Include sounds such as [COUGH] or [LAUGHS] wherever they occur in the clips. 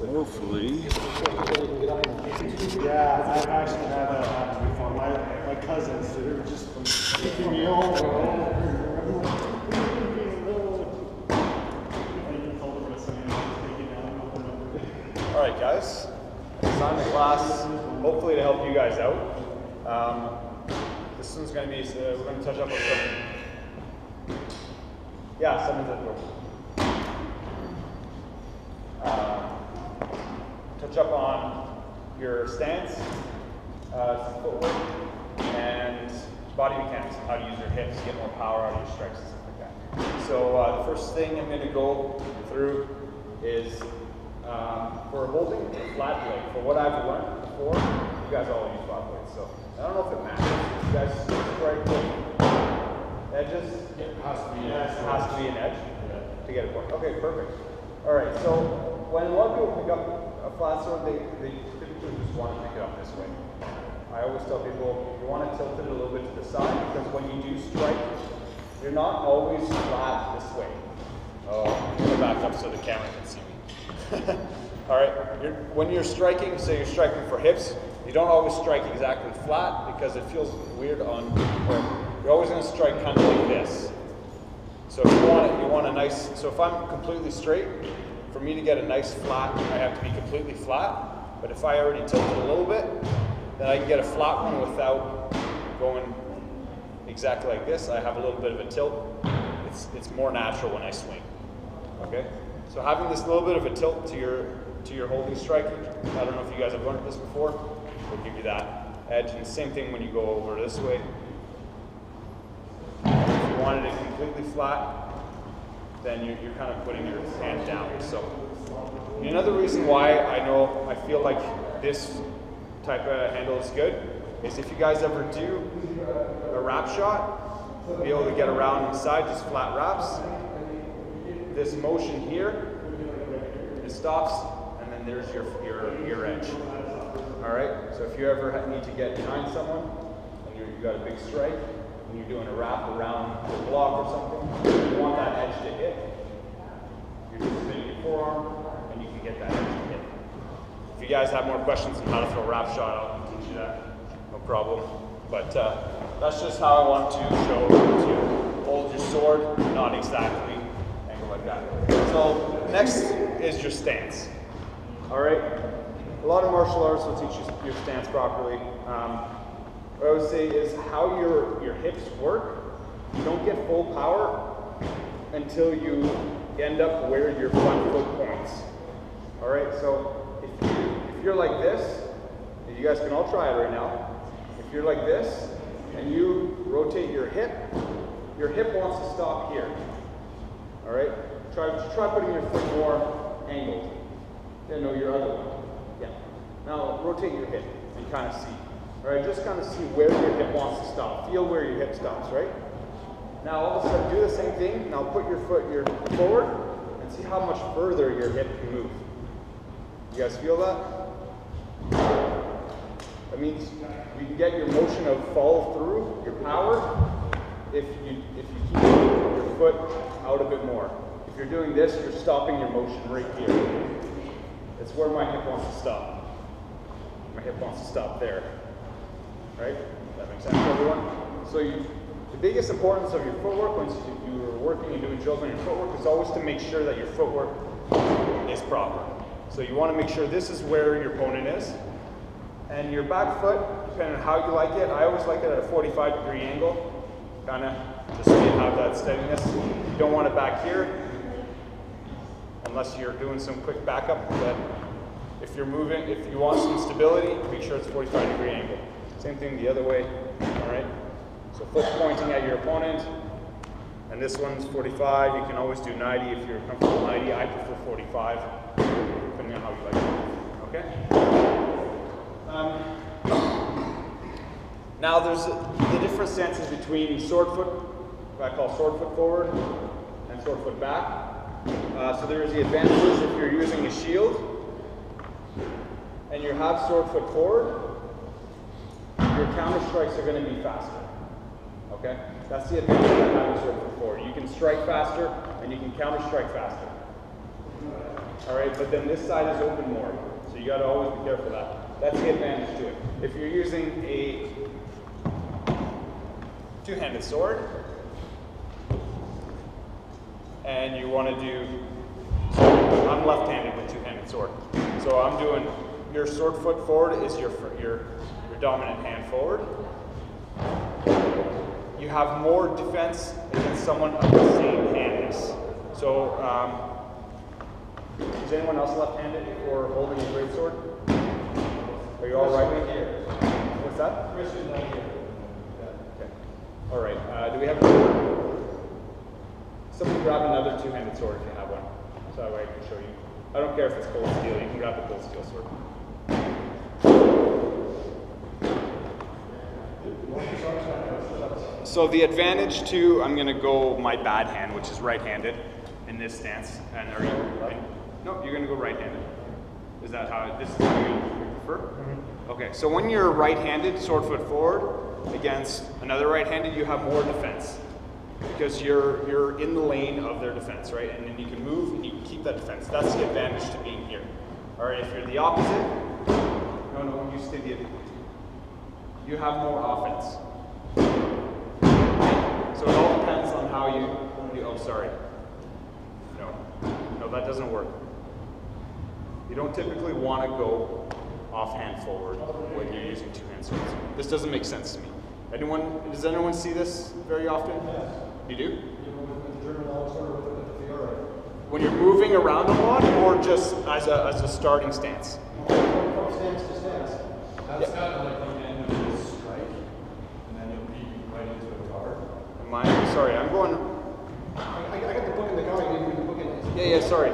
Hopefully. Yeah, I've actually had that happen before. My, my cousins, they were just kicking me over. All right, guys. Time the class, hopefully to help you guys out. Um, this one's going to be, uh, we're going to touch up on some. Yeah, someone's at the door. Touch up on your stance, uh, footwork, and body mechanics, how to use your hips, get more power out of your strikes and stuff like that. So uh, the first thing I'm going to go through is um, for holding a flat blade. For what I've learned before, you guys all use flat blades, so I don't know if it matters. You guys strike with edges. It has to be. It has to be an edge to get a point. Okay, perfect. All right, so when a lot of people pick up a flat sword, they, they typically just want to pick it up this way. I always tell people you want to tilt it a little bit to the side because when you do strike, you're not always flat this way. Oh, I'm back up so the camera can see me. [LAUGHS] All right, you're, when you're striking, say you're striking for hips, you don't always strike exactly flat because it feels weird on, you're always gonna strike kind of like this. So if you want it, you want a nice, so if I'm completely straight, for me to get a nice flat, I have to be completely flat. But if I already tilt it a little bit, then I can get a flat one without going exactly like this. I have a little bit of a tilt. It's, it's more natural when I swing. Okay? So having this little bit of a tilt to your to your holding strike, I don't know if you guys have learned this before, will give you that edge. And same thing when you go over this way. If you wanted it completely flat, then you're, you're kind of putting your hand down. So another reason why I know I feel like this type of handle is good is if you guys ever do a wrap shot, be able to get around inside, just flat wraps. This motion here, it stops, and then there's your, your, your edge. All right, so if you ever need to get behind someone, and you're, you got a big strike, and you're doing a wrap around the block or something, you want that edge to hit, you're just spinning your forearm, and you can get that edge to hit. If you guys have more questions on how to throw a wrap shot, I'll teach you that. No problem. But uh, that's just how I want to show to hold your sword, not exactly angle like that. So next is your stance. All right. A lot of martial arts will teach you your stance properly. Um, what I would say is how your your hips work. You don't get full power until you end up where your front foot points. All right. So if you if you're like this, you guys can all try it right now. If you're like this and you rotate your hip, your hip wants to stop here. All right. Try try putting your foot more angled. Yeah, no, your other one. Yeah. Now rotate your hip and kind of see. All right. Just kind of see where your hip wants to stop. Feel where your hip stops. Right. Now all of a sudden do the same thing. Now put your foot your forward and see how much further your hip can move. You guys feel that? That means you can get your motion of follow through, your power, if you if you keep your foot out a bit more. If you're doing this, you're stopping your motion right here. It's where my hip wants to stop. My hip wants to stop there. Right? That makes sense to everyone? So you, the biggest importance of your footwork when you- you're working and doing drills on your footwork is always to make sure that your footwork is proper. So you want to make sure this is where your opponent is. And your back foot, depending on how you like it, I always like it at a 45 degree angle, kind of just so you have that steadiness. You don't want it back here, unless you're doing some quick backup. But if you're moving, if you want some stability, make sure it's 45 degree angle. Same thing the other way, all right? So foot pointing at your opponent, and this one's 45. You can always do 90 if you're comfortable 90. I prefer 45, depending on how you like it. Okay? Um, now there's the different stances between sword foot, what I call sword foot forward, and sword foot back. Uh, so there's the advantages if you're using a shield, and you have sword foot forward, your counter strikes are going to be faster. Okay? That's the advantage of having sword foot forward. You can strike faster, and you can counter strike faster. All right, but then this side is open more, so you got to always be careful of that. That's the advantage to it. If you're using a two-handed sword, and you want to do, I'm left-handed with two-handed sword, so I'm doing your sword foot forward is your your dominant hand forward. You have more defense against someone of the same handness. So, um, is anyone else left-handed or holding a great sword? Are you all right? here. What's that? Chris is not here. Okay. All right. Uh, do we have? Somebody grab another two-handed sword if you have one, so that way I can show you. I don't care if it's cold steel. You can grab a cold steel sword. So the advantage to I'm gonna go my bad hand, which is right-handed, in this stance. And are you? and- no, you're gonna go right-handed. Is that how this is how you prefer? Mm-hmm. Okay. So when you're right-handed, sword foot forward against another right-handed, you have more defense because you're you're in the lane of their defense, right? And then you can move and you can keep that defense. That's the advantage to being here. All right. If you're the opposite, no, no, you stay the. You have more offense. So it all depends on how you, you oh, sorry. No, no, that doesn't work. You don't typically want to go offhand forward when you're using two hand swords. This doesn't make sense to me. Anyone, does anyone see this very often? You do? With the German longsword or with the Fiore. When you're moving around a lot or just as a, as a starting stance to stance. That's kind of like the end of his strike, and then you'll be right into a guard. Am I, sorry, I'm going, I, I I got the book in the car, you gave me the book in it. yeah, yeah, sorry.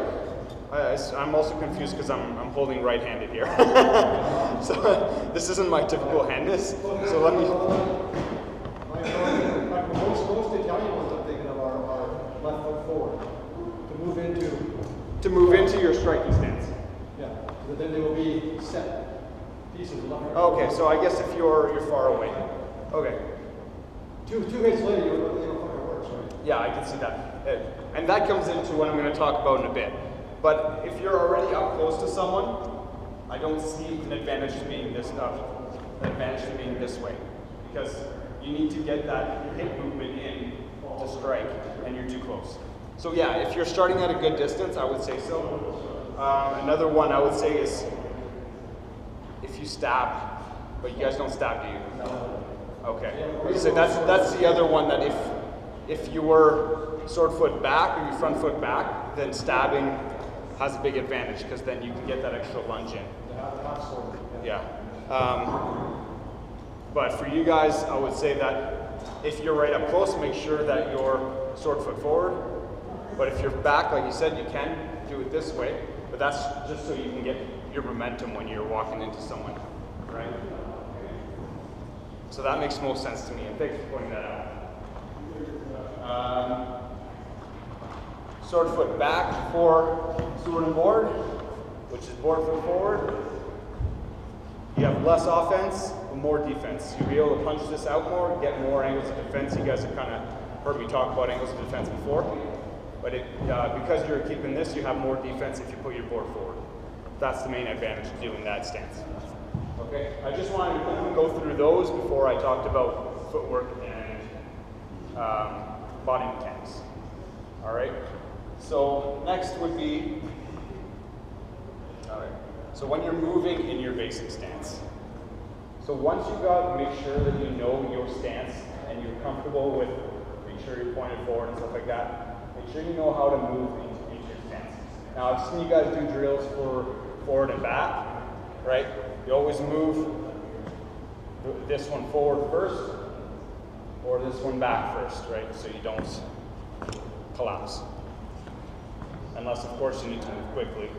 I, am also confused because I'm, I'm holding right-handed here. [LAUGHS] so this isn't my typical handness. So let me, most, most Italian ones I'm thinking of are, are left foot forward. To move into, to move into your striking stance. yeah, so that then they will be set pieces. Okay, so I guess if you're you're far away. Okay. Two, two hits later, you know, you know, fucking works, right? Yeah, I can see that. And that comes into what I'm going to talk about in a bit. But if you're already up close to someone, I don't see an advantage to being this uh, an advantage to being this way because you need to get that hip movement in to strike, and you're too close. So yeah, if you're starting at a good distance, I would say so. Um, another one I would say is if you stab, but you guys don't stab, do you? No. Okay. So that's that's the other one that if if you were sword foot back or you front foot back, then stabbing has a big advantage because then you can get that extra lunge in. Yeah. Um, but for you guys, I would say that if you're right up close, make sure that you're sword foot forward. But if you're back, like you said, you can do it this way. But that's just so you can get your momentum when you're walking into someone, right? So that makes most sense to me, and thanks for pointing that out. Um, sword foot back for sword and board, which is board foot forward. You have less offense, but more defense. You'll be able to punch this out more, get more angles of defense. You guys have kind of heard me talk about angles of defense before. But it, uh, because you're keeping this, you have more defense if you put your board forward. That's the main advantage of doing that stance. Okay, I just wanted to go through those before I talked about footwork and um, body mechanics. All right, so next would be, all right, so when you're moving in your basic stance. So once you've got, make sure that you know your stance and you're comfortable with, make sure you're pointed forward and stuff like that. Make sure you know how to move into, into your stance. Now I've seen you guys do drills for forward and back, right? You always move this one forward first or this one back first, right? So you don't collapse. Unless, of course, you need to move quickly.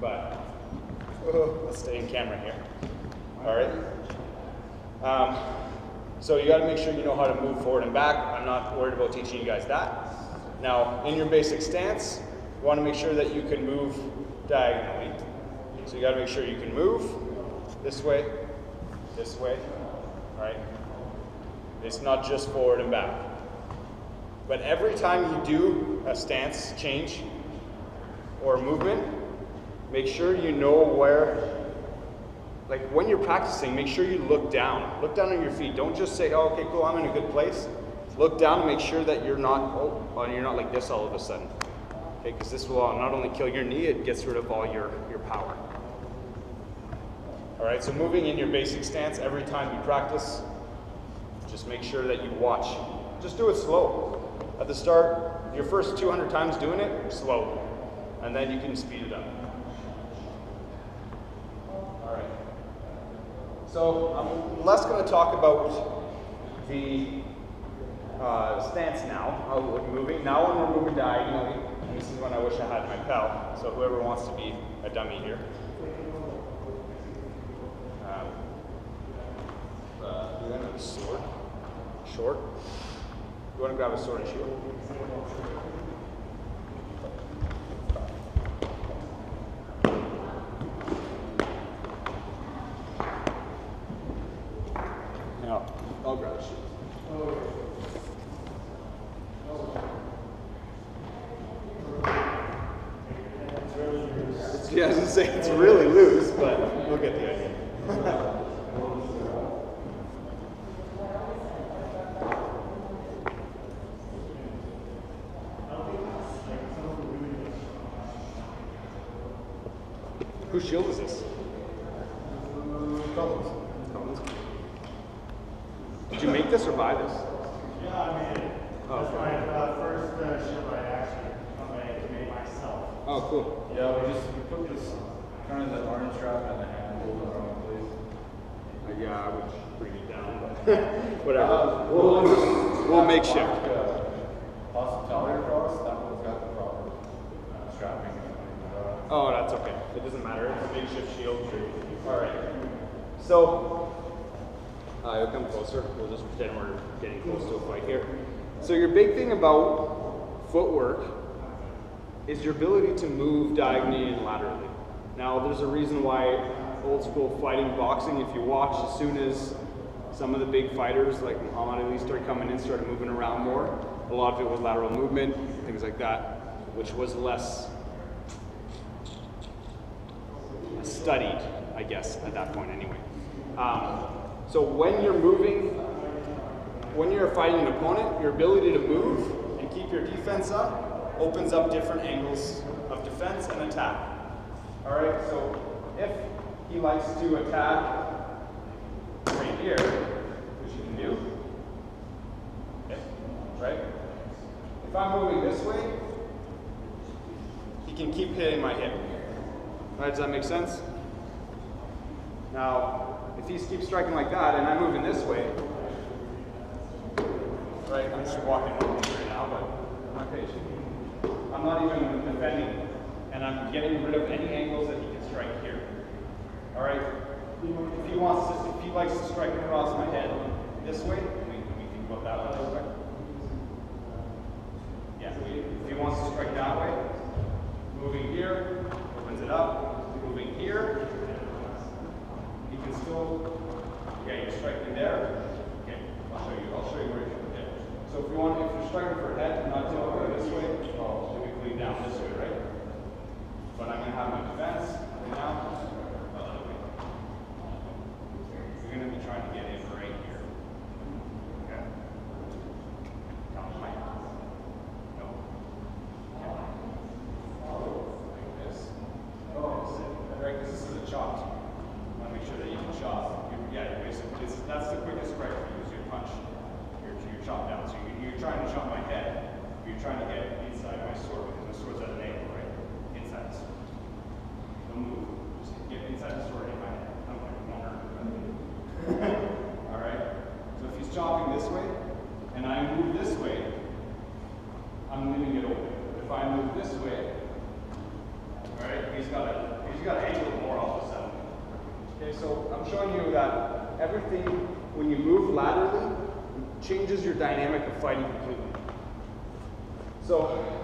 But let's stay in camera here. All right. Um, so you got to make sure you know how to move forward and back. I'm not worried about teaching you guys that. Now, in your basic stance, you want to make sure that you can move diagonally. So you got to make sure you can move this way, this way, all right? It's not just forward and back. But every time you do a stance change, or movement, make sure you know where. Like when you're practicing, make sure you look down. Look down on your feet. Don't just say, "Oh, okay, cool, I'm in a good place." Look down and make sure that you're not. Oh, you're not like this all of a sudden. Okay, because this will not only kill your knee, it gets rid of all your your power. All right, so moving in your basic stance every time you practice, just make sure that you watch. Just do it slow. At the start, your first 200 times doing it, slow. And then you can speed it up. All right. So I'm less going to talk about the uh, stance now, how we're moving. Now when we're moving diagonally, and this is when I wish I had my pal, so whoever wants to be a dummy here. Um, uh? Short? You want to grab a sword and shield? Yeah, I'll grab a shield. Yeah, I was gonna say it's really loose, but we'll get the idea. Whose shield is this? Colin's. Colin's. Did you make this or buy this? Yeah, I made it. That's my uh, first uh, shield I actually I made myself. Oh, cool. Yeah, we just, we put this, kind of the orange strap and the handle in the wrong place. Uh, yeah, I would bring it down, but [LAUGHS] whatever. We'll, we'll make shift. Uh, Hospitality cross, that one's got the proper uh, strapping. and. Oh, that's okay. It doesn't matter. It's a makeshift shield. All right. So, uh, you'll come closer. We'll just pretend we're getting close to a fight here. So, your big thing about footwork is your ability to move diagonally and laterally. Now, there's a reason why old school fighting boxing, if you watch, as soon as some of the big fighters like Muhammad Ali started coming in, started moving around more, a lot of it was lateral movement, things like that, which was less studied, I guess, at that point anyway. Um, so when you're moving, when you're fighting an opponent, your ability to move and keep your defense up opens up different angles of defense and attack. All right, so if he likes to attack right here, which you can do, okay, right? If I'm moving this way, he can keep hitting my hip. Right, does that make sense? Now, if he keeps striking like that and I'm moving this way, right, I'm just walking right now, but I'm not patient. I'm not even defending, and I'm getting rid of any angles that he can strike here. All right? If he wants to, if he likes to strike across my head this way, we, we think about that quick. Yeah, if he wants to strike that way, moving here, opens it up, moving here, he can still, yeah, you're striking there. Okay, I'll show you, I'll show you where you can hit. So if you want, if you're striking for head, not tilting this way, oh, typically down this way, right? But I'm gonna have my defense other way. You're gonna be trying to get in right here. Okay? Count my, no. Like this. Oh, right, because this is a chopped. You want to make sure that you can chop. You, yeah, basically, that's the quickest strike for you is your punch. Your, your chop down. So you, you're trying to chop my head. You're trying to get sword's at an angle, right? Inside the sword. Don't move. Just get inside the sword in my head. I'm like, hurt. All right. So if he's chopping this way, and I move this way, I'm leaving it open. If I move this way, all right, he's got a he's got an angle more all of a sudden. Okay, so I'm showing you that everything when you move laterally changes your dynamic of fighting completely. So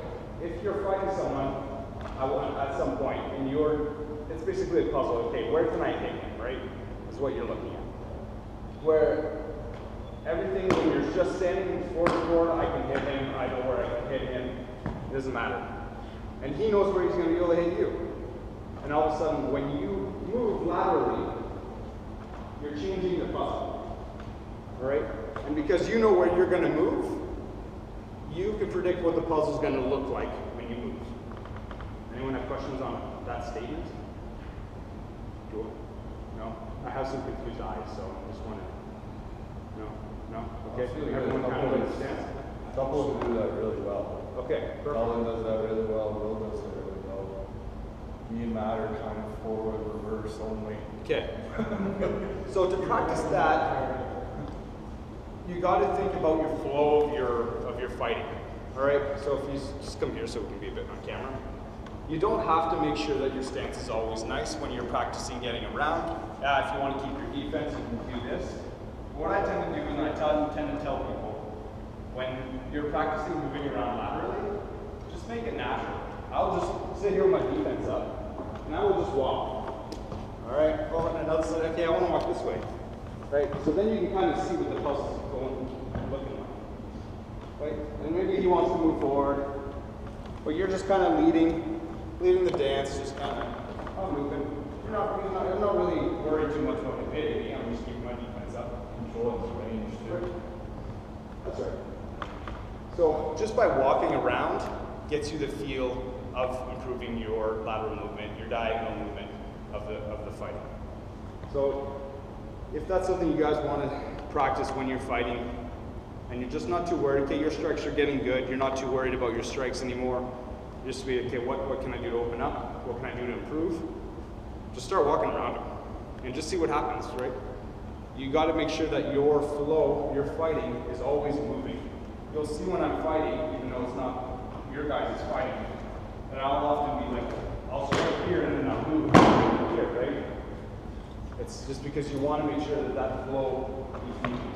if you're fighting someone at some point and you're it's basically a puzzle. Okay, where can I hit him, right? Is what you're looking at. Where everything when you're just standing forward forward, I can hit him, I know where I can hit him. It doesn't matter. and he knows where he's going to be able to hit you. And all of a sudden, when you move laterally, you're changing the puzzle. Right? And because you know where you're going to move, you can predict what the puzzle is going to look like when you move. Anyone have questions on that statement? Do No? I have some confused eyes, so I just want to. No? No? Okay. Everyone kind of understands? Couples do that really well. Okay, perfect. Colin does that really well, Will does it really well. Me and Matt are kind of forward, reverse only. Okay. [LAUGHS] so to practice that, you got to think about your flow of your of your fighting. All right. So if you just come here, so we can be a bit on camera. You don't have to make sure that your stance is always nice when you're practicing getting around. Uh, if you want to keep your defense, you can do this. What I tend to do, and I tend to tell people, when you're practicing moving around laterally, just make it natural. I'll just sit here with my defense up, and I will just walk. All right, well, and another side, okay, I want to walk this way. Right, so then you can kind of see what the looking like. Right, and maybe he wants to move forward, but you're just kind of leading, leading the dance, just kind of, I'm moving. You're not, you're not, I'm not really worried too much about him hitting me, I'm just keeping my defense up. Control his range too. That's right. So just by walking around gets you the feel of improving your lateral movement, your diagonal movement of the of the fight. So if that's something you guys want to practice when you're fighting and you're just not too worried, okay, your strikes are getting good, you're not too worried about your strikes anymore. Just be okay, what, what can I do to open up? What can I do to improve? Just start walking around them and just see what happens, right? You got to make sure that your flow, your fighting, is always moving. You'll see when I'm fighting, even though it's not your guys' fighting, that I'll often be like, I'll start here and then I'll move here, right? It's just because you want to make sure that that flow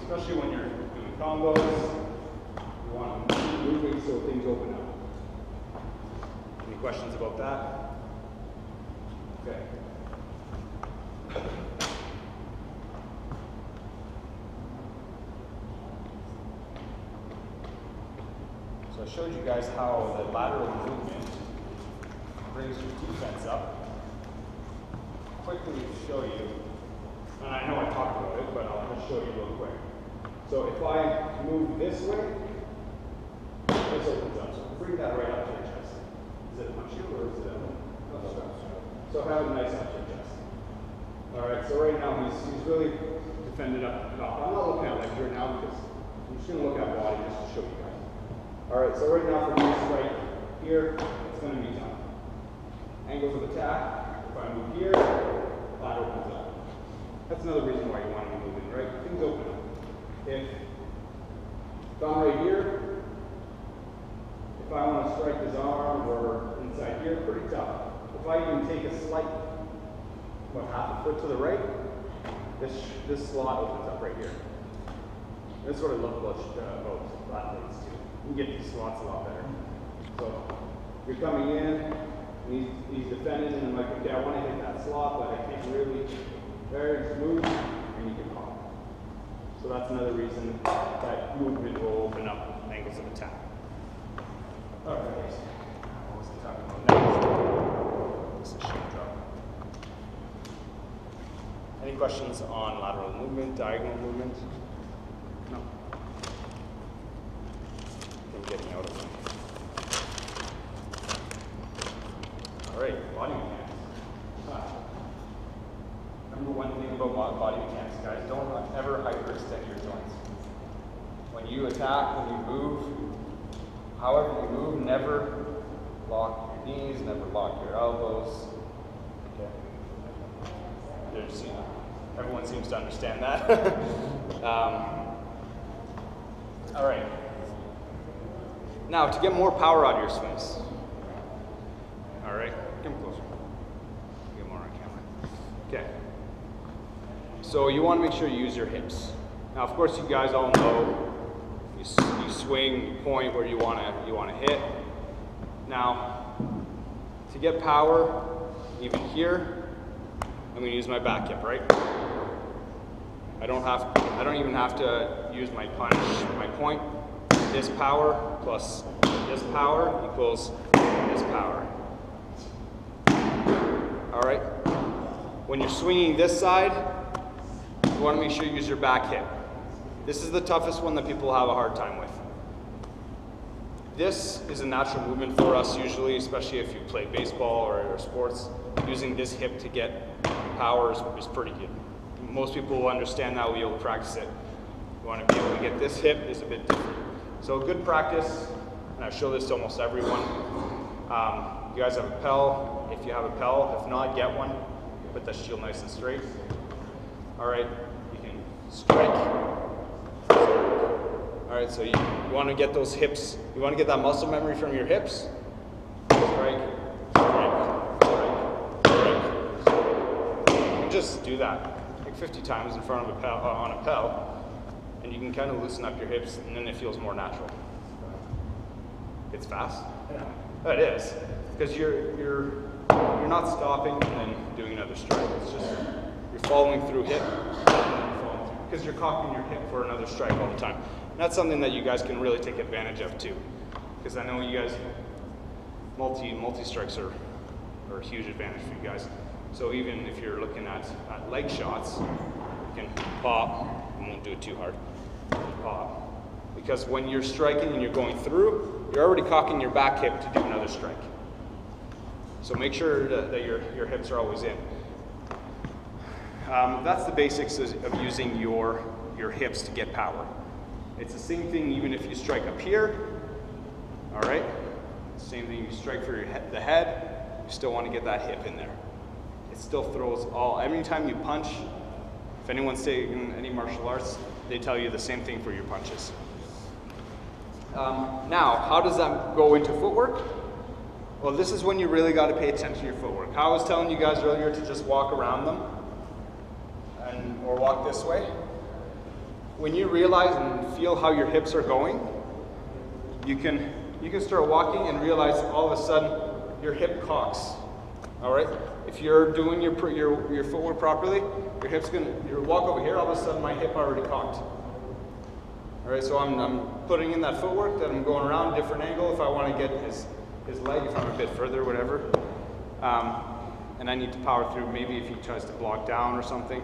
especially when you're combos. You want to keep moving so things open up. Any questions about that? Okay. So I showed you guys how the lateral movement brings your defense up. Quickly to show you, and I know I talked about it, but I'll just show you real quick. So if I move this way, this opens up. So bring that right up to your chest. Is it punch you or is it a? So have it nice up to your chest. All right, so right now he's, he's really defended up top. I'm not looking at here now because I'm just gonna look at body just to show you guys. All right, so right now for me right here, it's gonna be tough. Angles of attack, if I move here, that opens up. That's another reason why you want to be moving, right? Things open up. If, I'm right here, if I want to strike his arm or inside here, pretty tough. If I even take a slight, what, half a foot to the right, this, this slot opens up right here. That's what I love about, uh, about athletes too. You can get these slots a lot better. So you're coming in, he's, he's defending, and I'm like, okay, I want to hit that slot, but I can't really. Very smooth, and you can. So that's another reason that movement will open up angles of attack. All right. What was I talking about? This is shoe drop. Any questions on lateral movement, diagonal movement? No. I'm getting out of them. All right, body mechanics. Ah. Number one thing about bo- body mechanics, guys, don't ever hyperextend your joints. When you attack, when you move, however you move, never lock your knees, never lock your elbows. Okay. There's, you know, everyone seems to understand that. [LAUGHS] um, all right. Now, to get more power out of your swings. All right, come closer. Get more on camera. Okay. So you want to make sure you use your hips. Now, of course, you guys all know you, you swing point where you want to you want to hit. Now, to get power, even here, I'm going to use my back hip, right? I don't have I don't even have to use my punch, my point. This power plus this power equals this power. All right. When you're swinging this side, you want to make sure you use your back hip. This is the toughest one that people have a hard time with. This is a natural movement for us usually, especially if you play baseball or, or sports. Using this hip to get power is, is pretty good. Most people will understand that, we will be able to practice it. You want to be able to get this hip is a bit different. So good practice, and I show this to almost everyone. Um, you guys have a pell. If you have a pell, if not, get one. Put that shield nice and straight. All right, you can strike. All right, so you, want to get those hips, you want to get that muscle memory from your hips. Strike, strike, strike, strike. Can just do that 50 times in front of a pell, uh, on a pell, and you can kind of loosen up your hips, and then it feels more natural. It's fast. Yeah. It is, because you're you're you're not stopping and then doing another strike. It's just you're following through hip, because you're cocking your hip for another strike all the time. And that's something that you guys can really take advantage of too, because I know you guys multi multi strikes are are a huge advantage for you guys. So even if you're looking at, at leg shots, you can pop. I won't do it too hard. Pop. Because when you're striking and you're going through, you're already cocking your back hip to do another strike. So make sure that, that your, your hips are always in. Um, that's the basics of using your, your hips to get power. It's the same thing even if you strike up here, all right? Same thing you strike for he- the head, you still want to get that hip in there. It still throws all, every time you punch, if anyone's taken any martial arts, they tell you the same thing for your punches. Um, now, how does that go into footwork? Well, this is when you really got to pay attention to your footwork. How I was telling you guys earlier to just walk around them and or walk this way. When you realize and feel how your hips are going, you can you can start walking and realize all of a sudden your hip cocks. All right. If you're doing your your your footwork properly, your hips gonna you walk over here. All of a sudden, my hip already cocked. All right. So I'm I'm putting in that footwork. That I'm going around different angle. If I want to get his his leg, if I'm a bit further, whatever. Um, and I need to power through. Maybe if he tries to block down or something.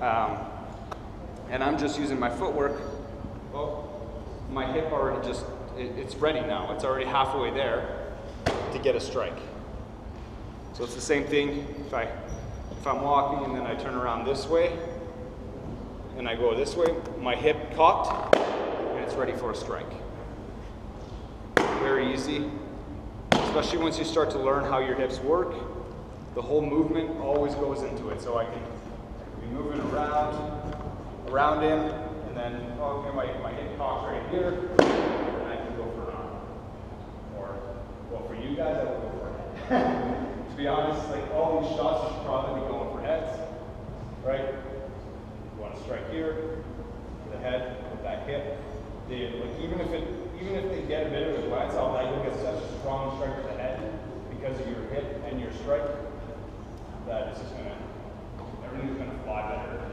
Um, and I'm just using my footwork. Well, my hip already just, it, it's ready now. It's already halfway there to get a strike. So it's the same thing if I, if I'm walking and then I turn around this way and I go this way, my hip cocked and it's ready for a strike. Very easy, especially once you start to learn how your hips work. The whole movement always goes into it. So I can, be moving around, around him, and then oh, okay, my, my hip cocks right here, and I can go for uh, an arm. Or, well, for you guys, I will go for head. [LAUGHS] to be honest, like all these shots, you should probably be going for heads, right? You want to strike here, the head, with that hip. They, like even if it, even if they get a bit of a glance, I'll like you'll get such a strong strike to the head because of your hip and your strike that it's just gonna, everything's gonna fly better.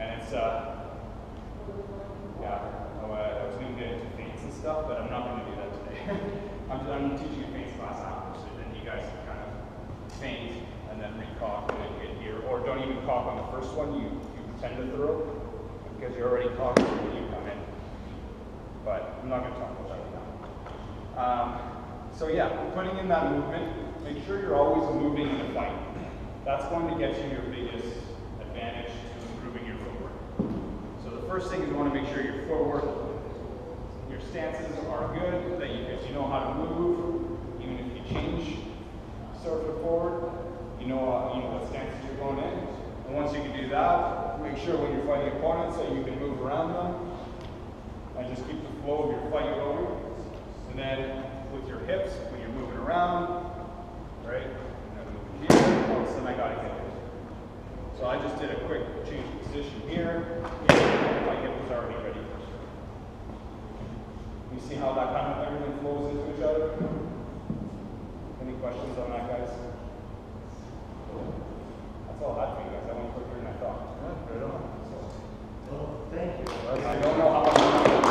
And it's, uh, yeah, I wa- I was gonna get into feints and stuff, but I'm not gonna do that today. I'm, I'm teaching a feints class after, so then you guys can kind of feint and then recock and then get here, or don't even cock on the first one, you, you pretend to throw, because when you come in. But I'm not gonna talk about that right now. Um, so yeah, putting in that movement, make sure you're always moving in the fight. That's going to get you your biggest advantage to improving your footwork. So the first thing is you want to make sure your footwork, your stances are good, that you, you know how to move, even if you change surf it forward, you know, uh, you know what stances you're going in. Once you can do that, make sure when you're fighting opponents that you can move around them and just keep the flow of your fight going. And then with your hips, when you're moving around, right? And then here, all sudden I gotta get it. So I just did a quick change of position here. My hip was already ready for it. You see how that kind of everything flows into each other? Any questions on that, guys? That's all had for you guys. I went quicker than I thought. Right on. Thank you. I don't know how much.